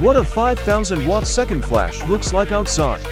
What a 5000 watt second flash looks like outside.